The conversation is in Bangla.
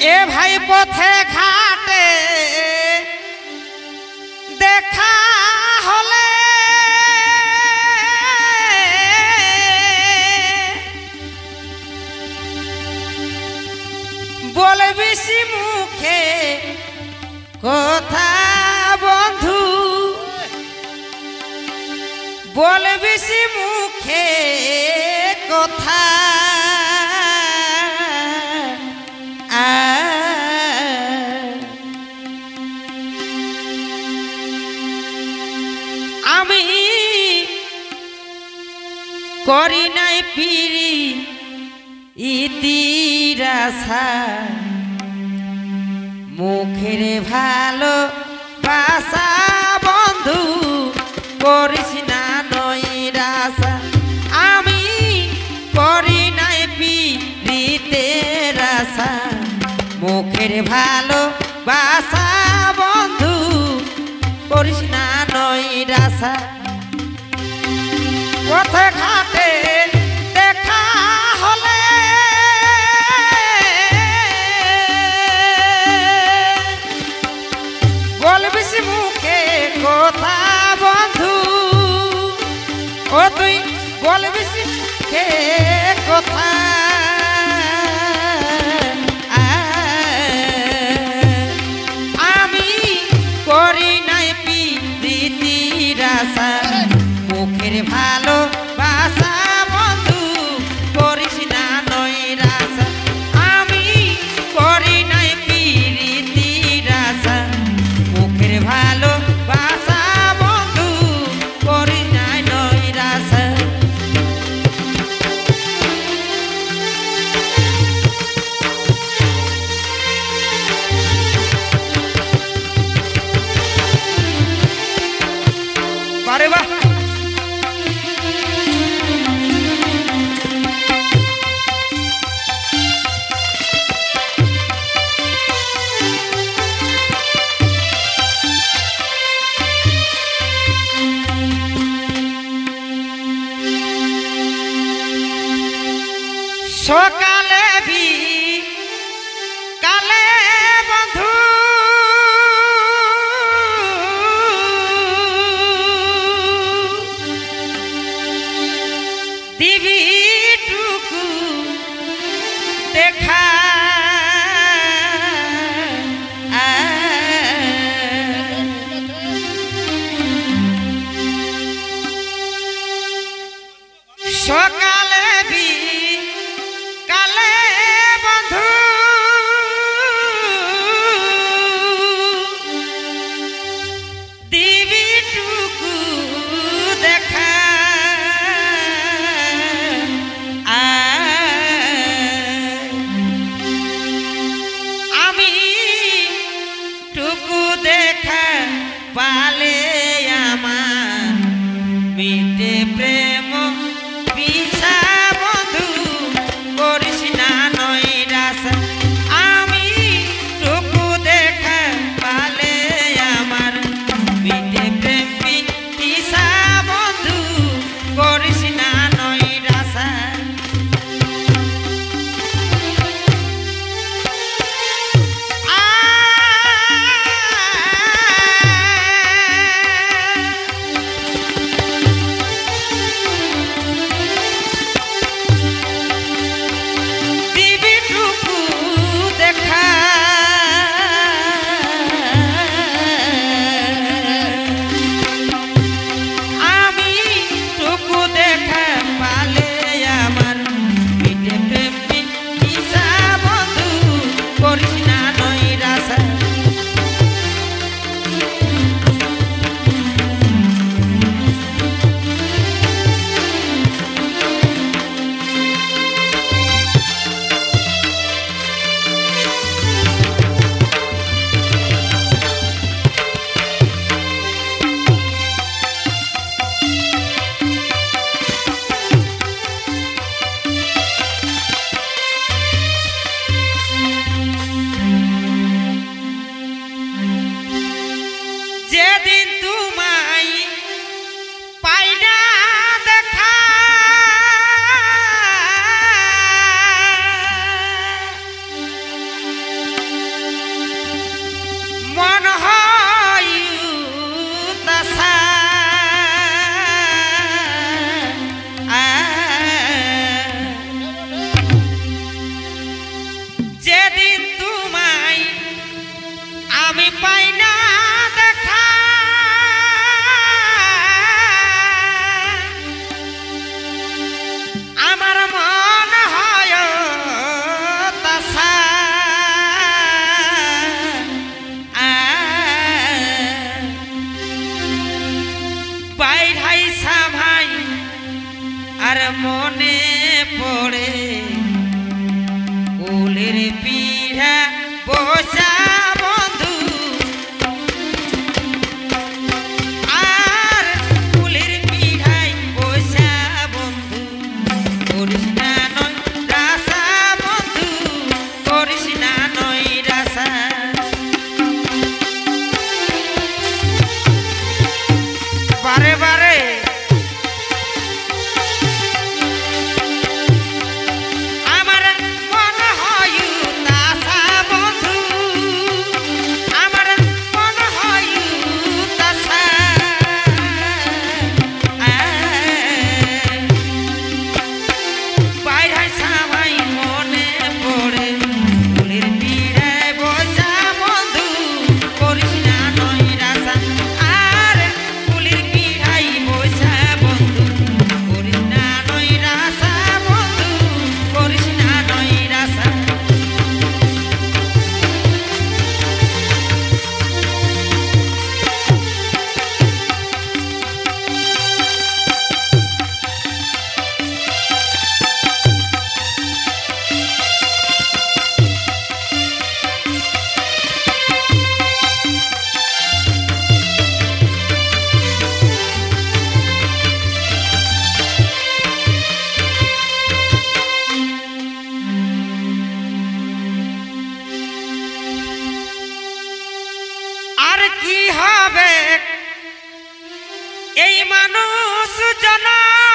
এ ভাই পথে ঘাটে দেখা হলে বলে মুখে কথা বন্ধু? বলে মুখে করি নাই পিরি ইতিরাসা মুখের ভালো বাসা বন্ধু করিস না নৈরাসা আমি করি নাই পিরিতের আশা। মুখের ভালো বাসা বন্ধু করিস না নৈরাসা পথে কথা शौका আর মনে পড়ে। কুলের পিঠা বসা जना